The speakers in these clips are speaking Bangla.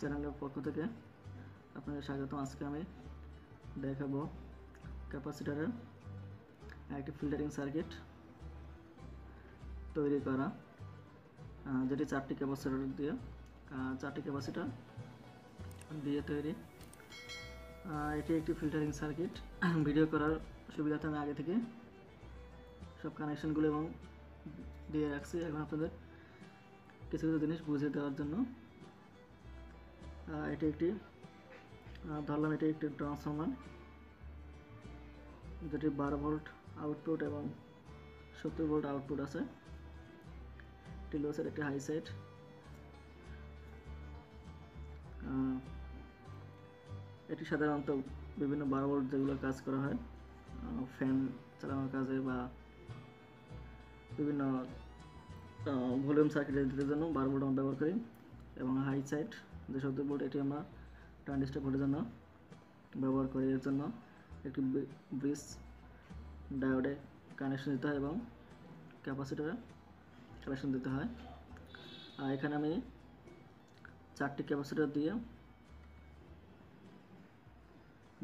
চ্যানেলের পক্ষ থেকে আপনাদের স্বাগতম আজকে আমি দেখাবো ক্যাপাসিটারের একটি ফিল্টারিং সার্কিট তৈরি করা যেটি চারটি ক্যাপাসিটার দিয়ে চারটি ক্যাপাসিটার দিয়ে তৈরি। এটি একটি ফিল্টারিং সার্কিট। ভিডিও করার সুবিধাতে আমি আগে থেকে সব কানেকশানগুলো এবং দিয়ে রাখছি। এখন আপনাদের কিছু কিছু জিনিস বুঝিয়ে দেওয়ার জন্য এটি একটি ধরলাম এটি একটি ট্রান্সফর্মার যেটি বারো ভোল্ট আউটপুট এবং সত্তর ভোল্ট আউটপুট আছে। একটি লো সাইড একটি হাই সাইড এটি সাধারণত বিভিন্ন বারো ভোল্ট যেগুলো কাজ করা হয় ফ্যান চালানোর কাজে বা বিভিন্ন ভলিউম সার্কিট দিতে জন্য বারো ভোল্ট আমরা ব্যবহার করি এবং হাই সাইড যে শব্দ বোর্ড এটি আমরা ট্রানজিস্টার ভোল্টের জন্য ব্যবহার করি। এর জন্য একটি ব্রিজ ডায়োডে কানেকশন দিতে হয় এবং ক্যাপাসিটারে কানেকশন দিতে হয়। আর এখানে আমি চারটি ক্যাপাসিটার দিয়ে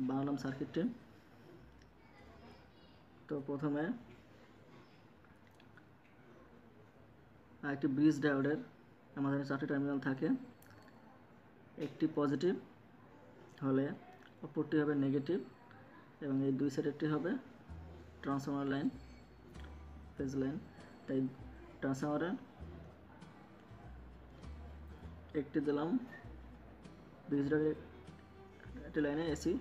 বানালাম সার্কিটটি তো প্রথমে একটি ব্রিজ ডায়োডের আমাদের চারটি টার্মিনাল থাকে। একটি পজিটিভ হলে অপরটি হবে নেগেটিভ এবং এই দুই সাইডেরটি হবে ট্রান্সফর্মার লাইন ফেজ লাইন তাই ট্রান্সফর্মারের একটি দিলাম ডায়োডের একটি লাইনে এসি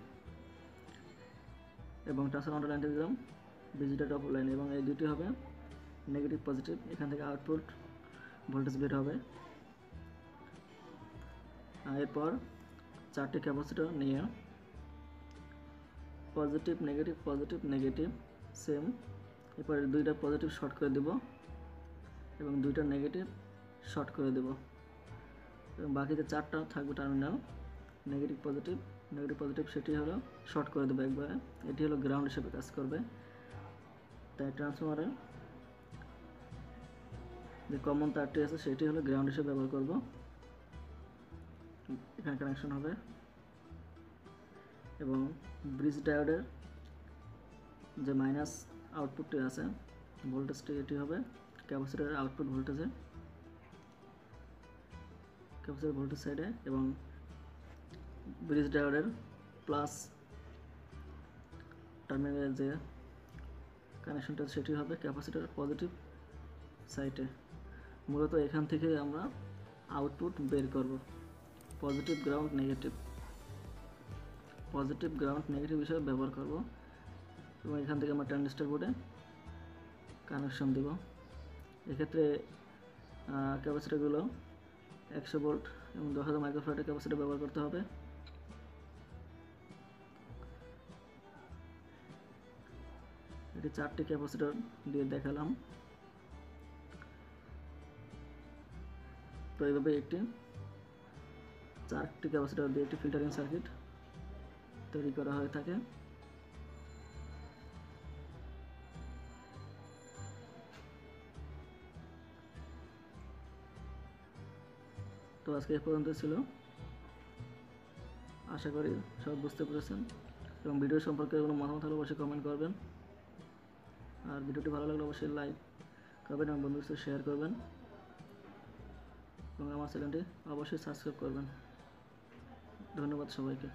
এবং ট্রান্সফর্মার লাইনটি দিলাম ডায়োড অপর লাইন এবং এই দুটি হবে নেগেটিভ পজিটিভ এখান থেকে আউটপুট ভোল্টেজ বের হবে। এরপর চারটি ক্যাপাসিটর নিয়ে positive negative positive negative same এরপর দুইটা পজিটিভ শর্ট করে দেব এবং দুইটা নেগেটিভ শর্ট করে দেব। এবং বাকিতে চারটা থাকবে terminal negative positive negative positive সেটি হলো শর্ট করে দেবো একবারে। এটি হলো গ্রাউন্ড হিসেবে কাজ করবে। তাই ট্রান্সফরমারের যে কমন তারটি আছে, সেটি হলো গ্রাউন্ড হিসেবে ব্যবহার করব। এখানে কানেকশন হবে। এবং ব্রিজ ডায়োডের যে মাইনাস আউটপুটটি আছে ভোল্টেজটি এটি হবে ক্যাপাসিটারের আউটপুট ভোল্টেজে ক্যাপাসিটার ভোল্টেজ সাইডে এবং ব্রিজ ডায়োডের প্লাস টার্মিনালের যে কানেকশনটা সেটি হবে ক্যাপাসিটার পজিটিভ সাইটে মূলত এখান থেকে আমরা আউটপুট বের করব। Positive ground negative positive ground negative হিসেবে ব্যবহার করব। এবং এখান থেকে আমরা ট্রানজিস্টার বোর্ডে কানেকশন দেব। এক্ষেত্রে ক্যাপাসিটারগুলো একশো ভোল্ট এবং দশ হাজার মাইক্রোফ্যাটের ক্যাপাসিটি ব্যবহার করতে হবে। এটি চারটি ক্যাপাসিটর দিয়ে দেখালাম। তো এইভাবে একটি চারটি ক্যাপাসিটার দিয়ে একটি ফিল্টারিং সার্কিট তৈরি করা হয়ে থাকে। তো আজকে এ পর্যন্ত ছিল। আশা করি সব বুঝতে পেরেছেন। এবং ভিডিও সম্পর্কে কোনো মতামত হলে অবশ্যই কমেন্ট করবেন। আর ভিডিওটি ভালো লাগলে অবশ্যই লাইক করবেন এবং বন্ধুদের শেয়ার করবেন। এবং আমার চ্যানেলটি অবশ্যই সাবস্ক্রাইব করবেন। ধন্যবাদ সবাইকে।